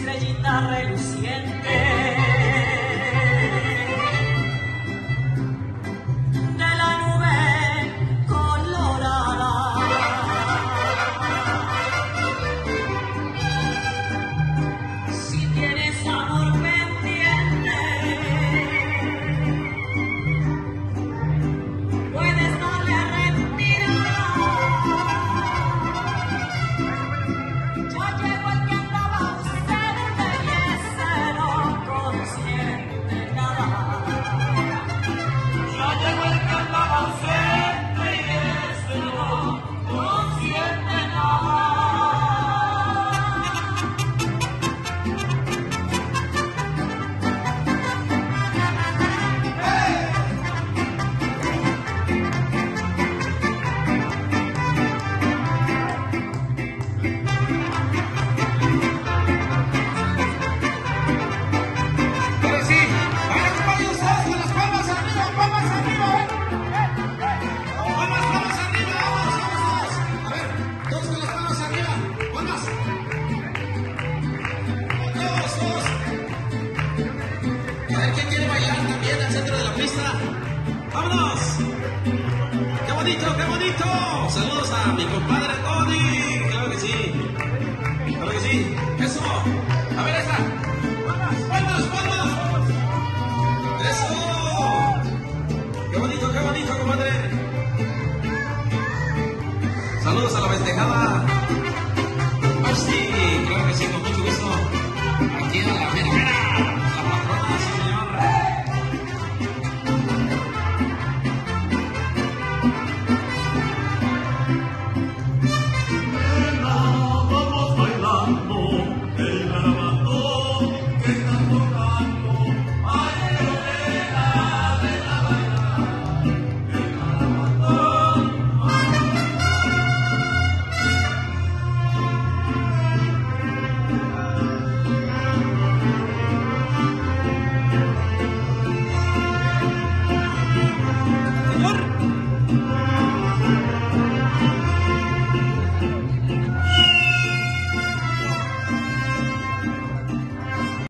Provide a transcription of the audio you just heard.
estrellita reluciente. ¡Vámonos! ¡Qué bonito, qué bonito! Saludos a mi compadre Tony. Claro que sí. Claro que sí. Eso. A ver esa. ¡Vamos, vamos! Eso. Qué bonito, qué bonito, compadre. Saludos a la festejada. Ah, sí, claro que sí, compadre.